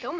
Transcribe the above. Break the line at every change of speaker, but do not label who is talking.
Então,